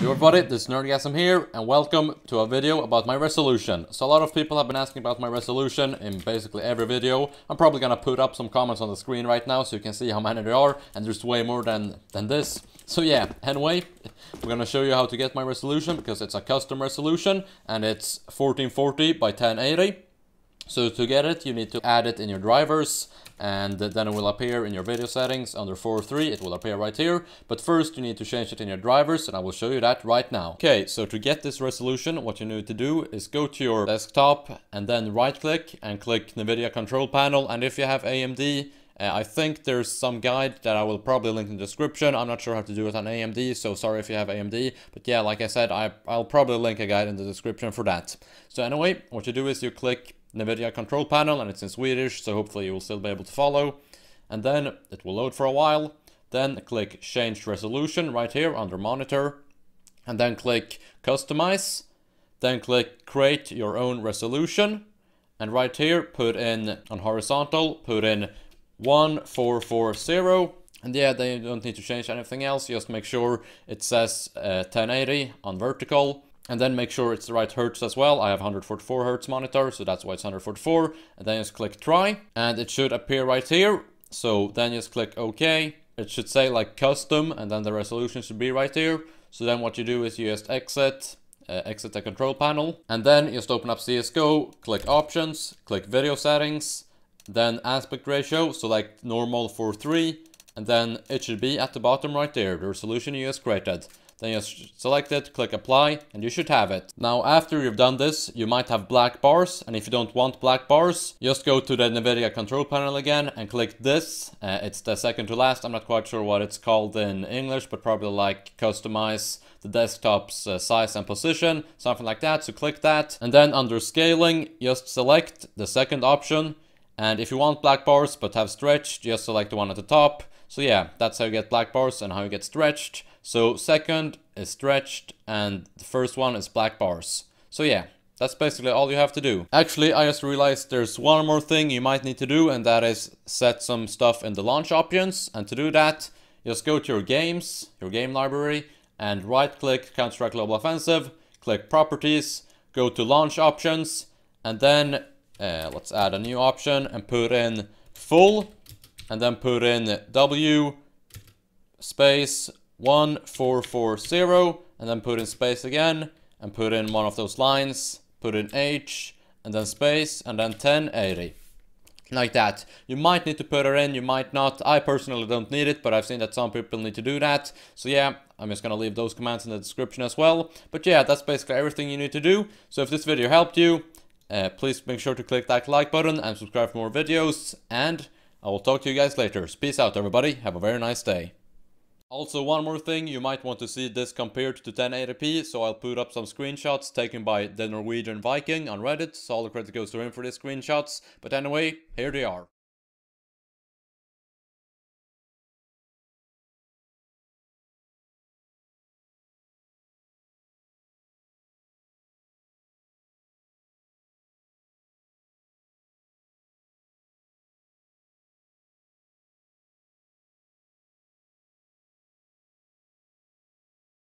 Yo everybody, this is Nerdgasm here, and welcome to a video about my resolution. So a lot of people have been asking about my resolution in basically every video. I'm probably gonna put up some comments on the screen right now so you can see how many there are, and there's way more than, than this. So yeah, anyway, we're gonna show you how to get my resolution because it's a custom resolution, and it's 1440 by 1080. So to get it, you need to add it in your drivers and then it will appear in your video settings under 4.3, it will appear right here. But first you need to change it in your drivers and I will show you that right now. Okay, so to get this resolution, what you need to do is go to your desktop and then right click and click NVIDIA control panel. And if you have AMD, uh, I think there's some guide that I will probably link in the description. I'm not sure how to do it on AMD, so sorry if you have AMD. But yeah, like I said, I, I'll probably link a guide in the description for that. So anyway, what you do is you click NVIDIA control panel and it's in Swedish, so hopefully you will still be able to follow. And then it will load for a while. Then click change resolution right here under monitor. And then click customize. Then click create your own resolution. And right here, put in on horizontal, put in 1440. And yeah, then you don't need to change anything else. Just make sure it says uh, 1080 on vertical and then make sure it's the right hertz as well. I have 144 hertz monitor, so that's why it's 144. And then just click try, and it should appear right here. So then just click OK. It should say like custom, and then the resolution should be right here. So then what you do is you just exit, uh, exit the control panel, and then just open up CSGO, click options, click video settings, then aspect ratio, so like normal for 3, and then it should be at the bottom right there, the resolution you just created. Then you select it, click apply, and you should have it. Now after you've done this, you might have black bars, and if you don't want black bars, just go to the NVIDIA control panel again and click this. Uh, it's the second to last, I'm not quite sure what it's called in English, but probably like customize the desktop's uh, size and position, something like that, so click that. And then under scaling, just select the second option, and if you want black bars but have stretch, just select the one at the top. So yeah, that's how you get black bars and how you get stretched. So second is stretched and the first one is black bars. So yeah, that's basically all you have to do. Actually, I just realized there's one more thing you might need to do and that is set some stuff in the launch options. And to do that, just go to your games, your game library, and right click Counter-Strike Global Offensive, click properties, go to launch options, and then uh, let's add a new option and put in full, and then put in W space 1440 and then put in space again and put in one of those lines, put in H and then space and then 1080. Like that. You might need to put it in, you might not. I personally don't need it, but I've seen that some people need to do that. So yeah, I'm just gonna leave those commands in the description as well. But yeah, that's basically everything you need to do. So if this video helped you, uh, please make sure to click that like button and subscribe for more videos. And I will talk to you guys later. Peace out everybody, have a very nice day. Also one more thing, you might want to see this compared to 1080p, so I'll put up some screenshots taken by the Norwegian Viking on Reddit, so all the credit goes to him for these screenshots. But anyway, here they are.